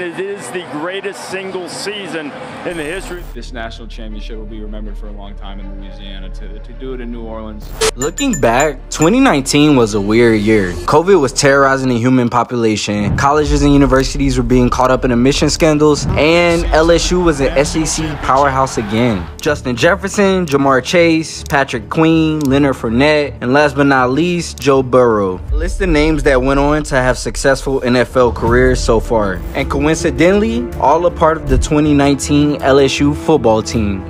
It is the greatest single season in the history. This national championship will be remembered for a long time in Louisiana. To, to do it in New Orleans. Looking back, 2019 was a weird year. COVID was terrorizing the human population. Colleges and universities were being caught up in emission scandals, and LSU was an SEC powerhouse again. Justin Jefferson, Ja'Marr Chase, Patrick Queen, Leonard Fournette, and last but not least, Joe Burrow. A list of names that went on to have successful NFL careers so far. And coincidentally, all a part of the 2019 LSU football team.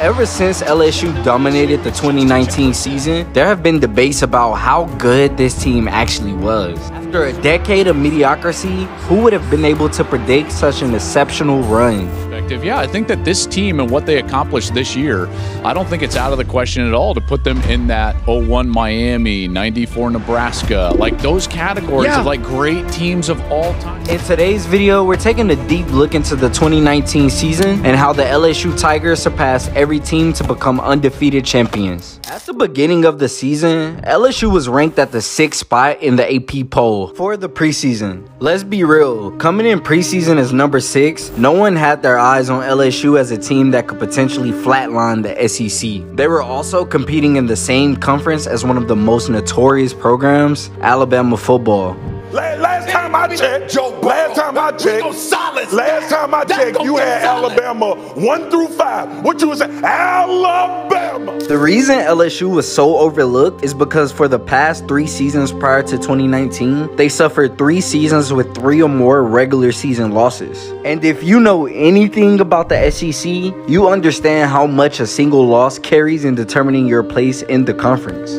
Ever since LSU dominated the 2019 season, there have been debates about how good this team actually was. After a decade of mediocrity, who would have been able to predict such an exceptional run? Perspective, yeah, I think that this team and what they accomplished this year, I don't think it's out of the question at all to put them in that 01 Miami, 94 Nebraska, like those categories yeah. of like great teams of all time. In today's video, we're taking a deep look into the 2019 season and how the LSU Tigers surpassed every team to become undefeated champions. At the beginning of the season, LSU was ranked at the sixth spot in the AP poll for the preseason. Let's be real, coming in preseason as number six, no one had their eyes eyes on LSU as a team that could potentially flatline the SEC. They were also competing in the same conference as one of the most notorious programs, Alabama football. Last time I checked, Joe last time I checked, last time I checked, you had Alabama one through five. What you was saying? Alabama. The reason LSU was so overlooked is because for the past three seasons prior to 2019, they suffered three seasons with three or more regular season losses. And if you know anything about the SEC, you understand how much a single loss carries in determining your place in the conference.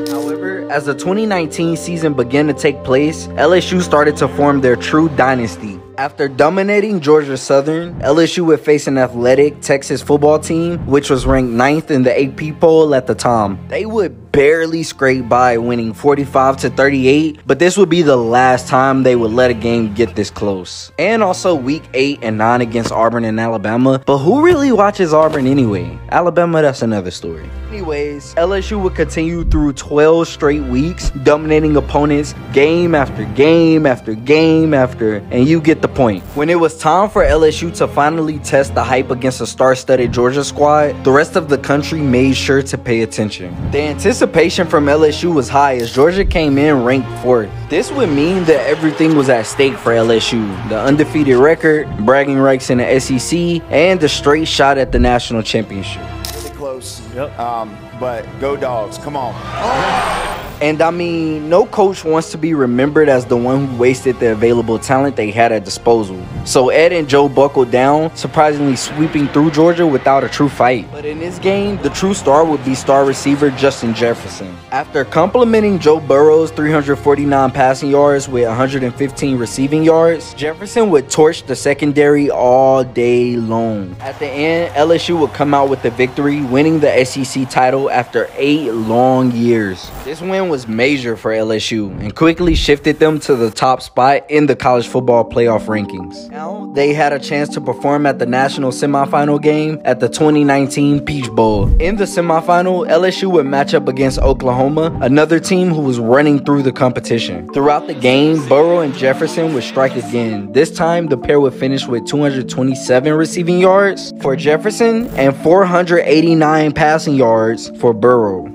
As the 2019 season began to take place, LSU started to form their true dynasty. After dominating Georgia Southern, LSU would face an athletic Texas football team, which was ranked ninth in the AP poll at the time. They would barely scrape by winning 45 to 38, but this would be the last time they would let a game get this close. And also week 8 and 9 against Auburn and Alabama, but who really watches Auburn anyway? Alabama, that's another story. Anyways, LSU would continue through 12 straight weeks, dominating opponents game after game after game after, and you get the point. When it was time for LSU to finally test the hype against a star-studded Georgia squad, the rest of the country made sure to pay attention. The anticipation anticipation from LSU was high as Georgia came in ranked fourth. This would mean that everything was at stake for LSU. The undefeated record, bragging rights in the SEC, and the straight shot at the national championship. Really close. Yep. Um, but go dogs, come on. Oh. And I mean, no coach wants to be remembered as the one who wasted the available talent they had at disposal. So Ed and Joe buckled down, surprisingly sweeping through Georgia without a true fight. But in this game, the true star would be star receiver Justin Jefferson. After complimenting Joe Burrow's 349 passing yards with 115 receiving yards, Jefferson would torch the secondary all day long. At the end, LSU would come out with the victory, winning the SEC title after eight long years. This win was major for LSU and quickly shifted them to the top spot in the college football playoff rankings. Now they had a chance to perform at the national semifinal game at the 2019 Peach Bowl. In the semifinal, LSU would match up against Oklahoma, another team who was running through the competition. Throughout the game, Burrow and Jefferson would strike again. This time, the pair would finish with 227 receiving yards for Jefferson and 489 passing yards for Burrow.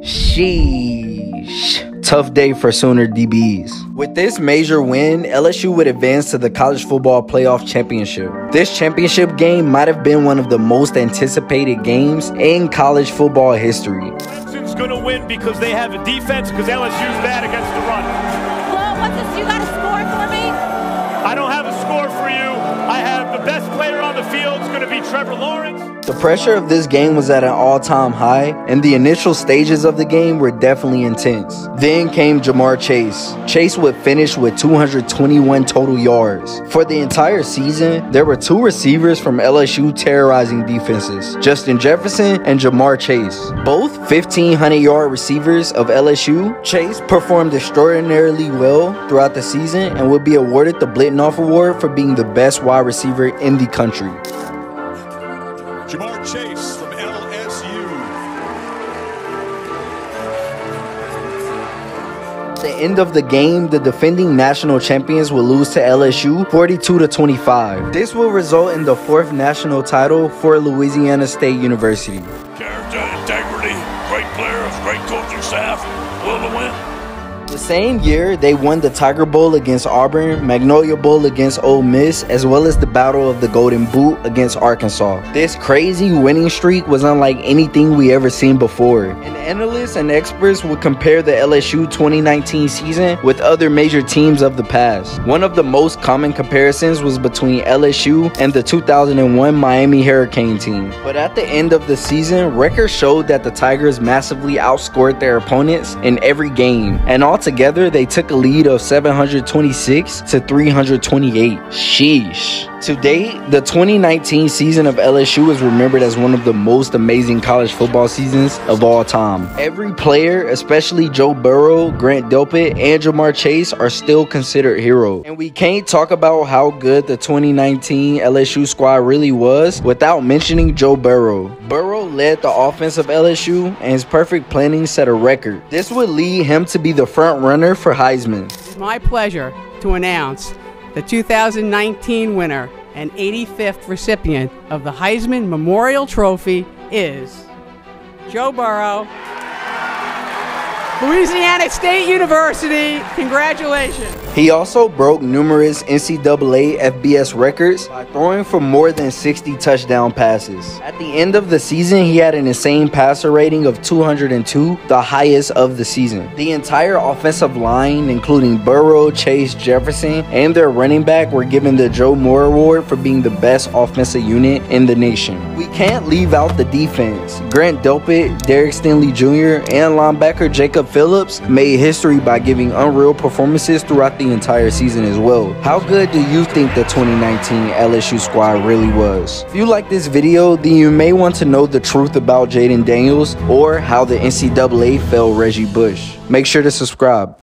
Sheesh. Tough day for Sooner DBs. With this major win, LSU would advance to the College Football Playoff Championship. This championship game might have been one of the most anticipated games in college football history. Clemson's going to win because they have a defense because LSU's bad against the run. Well, what's this? You got a score for me? I don't have a score for you. I have the best player on the field. It's going to be Trevor Lawrence. The pressure of this game was at an all time high, and the initial stages of the game were definitely intense. Then came Ja'Marr Chase. Chase would finish with 221 total yards. For the entire season, there were two receivers from LSU terrorizing defenses Justin Jefferson and Ja'Marr Chase. Both 1,500 yard receivers of LSU, Chase performed extraordinarily well throughout the season and would be awarded the Biletnikoff Award for being the best wide receiver in the country. The end of the game, the defending national champions will lose to LSU 42 to 25. This will result in the fourth national title for Louisiana State University. Character, integrity, great players, great coaching staff, will to win. The same year, they won the Tiger Bowl against Auburn, Magnolia Bowl against Ole Miss, as well as the Battle of the Golden Boot against Arkansas. This crazy winning streak was unlike anything we ever seen before. And analysts and experts would compare the LSU 2019 season with other major teams of the past. One of the most common comparisons was between LSU and the 2001 Miami Hurricane team. But at the end of the season, records showed that the Tigers massively outscored their opponents in every game, and all Together, they took a lead of 726 to 328. Sheesh. To date, the 2019 season of LSU is remembered as one of the most amazing college football seasons of all time. Every player, especially Joe Burrow, Grant Delpit, and Ja'Marr Chase, are still considered heroes. And we can't talk about how good the 2019 LSU squad really was without mentioning Joe Burrow. Burrow led the offense of LSU, and his perfect planning set a record. This would lead him to be the front runner for Heisman. It's my pleasure to announce the 2019 winner and 85th recipient of the Heisman Memorial Trophy is Joe Burrow. Louisiana State University, congratulations. He also broke numerous NCAA FBS records by throwing for more than 60 touchdown passes. At the end of the season, he had an insane passer rating of 202, the highest of the season. The entire offensive line, including Burrow, Chase, Jefferson, and their running back, were given the Joe Moore Award for being the best offensive unit in the nation. We can't leave out the defense. Grant Delpit, Derek Stingley Jr., and linebacker Jacob Phillips made history by giving unreal performances throughout the entire season as well. How good do you think the 2019 LSU squad really was? If you like this video, then you may want to know the truth about Jayden Daniels or how the NCAA fell Reggie Bush. Make sure to subscribe.